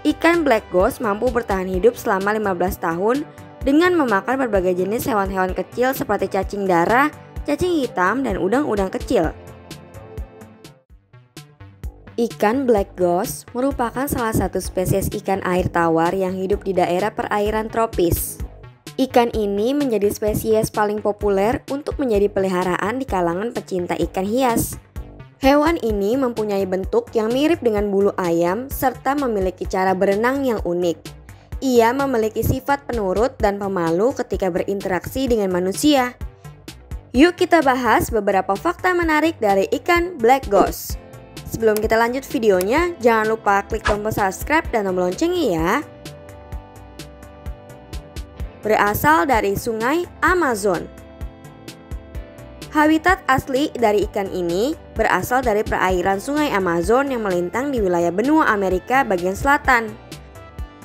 Ikan black ghost mampu bertahan hidup selama 15 tahun dengan memakan berbagai jenis hewan-hewan kecil seperti cacing darah, cacing hitam, dan udang-udang kecil. Ikan black ghost merupakan salah satu spesies ikan air tawar yang hidup di daerah perairan tropis. Ikan ini menjadi spesies paling populer untuk menjadi peliharaan di kalangan pecinta ikan hias. Hewan ini mempunyai bentuk yang mirip dengan bulu ayam serta memiliki cara berenang yang unik. Ia memiliki sifat penurut dan pemalu ketika berinteraksi dengan manusia. Yuk kita bahas beberapa fakta menarik dari ikan black ghost. Sebelum kita lanjut videonya, jangan lupa klik tombol subscribe dan tombol loncengnya ya berasal dari sungai Amazon. Habitat asli dari ikan ini berasal dari perairan sungai Amazon yang melintang di wilayah benua Amerika bagian selatan.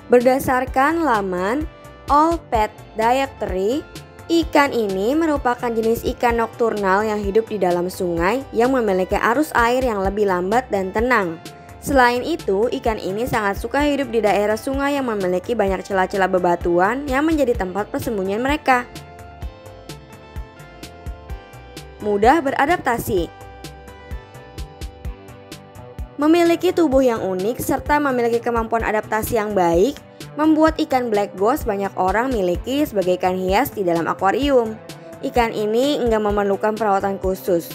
Berdasarkan laman All Pet Dietary, ikan ini merupakan jenis ikan nokturnal yang hidup di dalam sungai yang memiliki arus air yang lebih lambat dan tenang. Selain itu, ikan ini sangat suka hidup di daerah sungai yang memiliki banyak celah-celah bebatuan yang menjadi tempat persembunyian mereka. Mudah beradaptasi. Memiliki tubuh yang unik serta memiliki kemampuan adaptasi yang baik, membuat ikan black ghost banyak orang miliki sebagai ikan hias di dalam akuarium. Ikan ini enggak memerlukan perawatan khusus.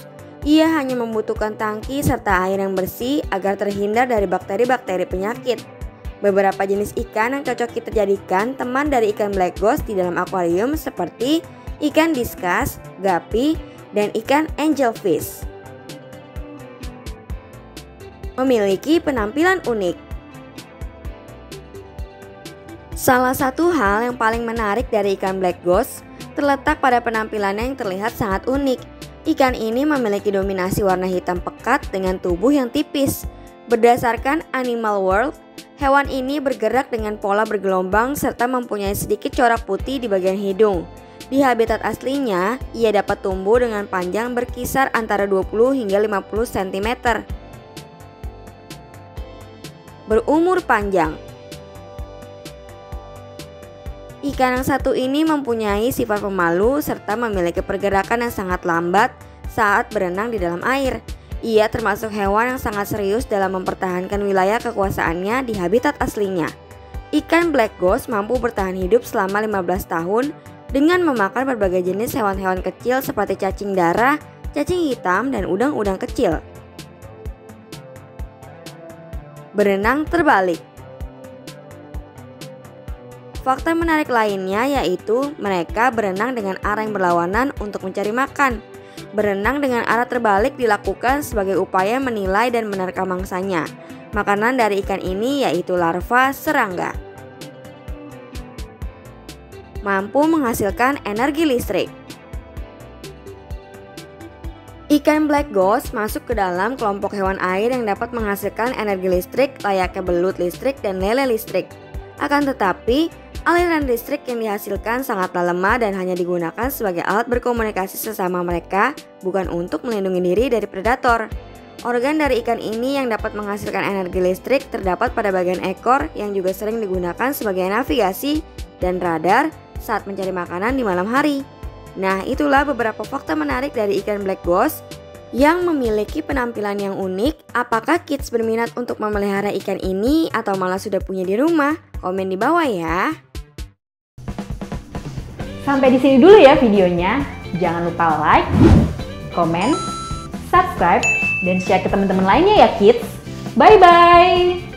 Ia hanya membutuhkan tangki serta air yang bersih agar terhindar dari bakteri-bakteri penyakit. Beberapa jenis ikan yang cocok kita jadikan teman dari ikan black ghost di dalam akuarium seperti ikan discus, gapi, dan ikan angelfish. Memiliki penampilan unik. Salah satu hal yang paling menarik dari ikan black ghost terletak pada penampilannya yang terlihat sangat unik Ikan ini memiliki dominasi warna hitam pekat dengan tubuh yang tipis. Berdasarkan Animal World, hewan ini bergerak dengan pola bergelombang serta mempunyai sedikit corak putih di bagian hidung. Di habitat aslinya, ia dapat tumbuh dengan panjang berkisar antara 20 hingga 50 cm. Berumur panjang Ikan yang satu ini mempunyai sifat pemalu serta memiliki pergerakan yang sangat lambat saat berenang di dalam air. Ia termasuk hewan yang sangat serius dalam mempertahankan wilayah kekuasaannya di habitat aslinya. Ikan black ghost mampu bertahan hidup selama 15 tahun dengan memakan berbagai jenis hewan-hewan kecil seperti cacing darah, cacing hitam, dan udang-udang kecil. Berenang terbalik Fakta menarik lainnya yaitu mereka berenang dengan arah yang berlawanan untuk mencari makan. Berenang dengan arah terbalik dilakukan sebagai upaya menilai dan menerka mangsanya. Makanan dari ikan ini yaitu larva serangga. Mampu menghasilkan energi listrik. Ikan black ghost masuk ke dalam kelompok hewan air yang dapat menghasilkan energi listrik layaknya belut listrik dan lele listrik. Akan tetapi, Aliran listrik yang dihasilkan sangatlah lemah dan hanya digunakan sebagai alat berkomunikasi sesama mereka, bukan untuk melindungi diri dari predator. Organ dari ikan ini yang dapat menghasilkan energi listrik terdapat pada bagian ekor yang juga sering digunakan sebagai navigasi dan radar saat mencari makanan di malam hari. Nah, itulah beberapa fakta menarik dari ikan black ghost yang memiliki penampilan yang unik. Apakah kids berminat untuk memelihara ikan ini atau malah sudah punya di rumah? Komen di bawah ya. Sampai di sini dulu ya videonya. Jangan lupa like, comment, subscribe, dan share ke teman-teman lainnya ya kids. Bye-bye!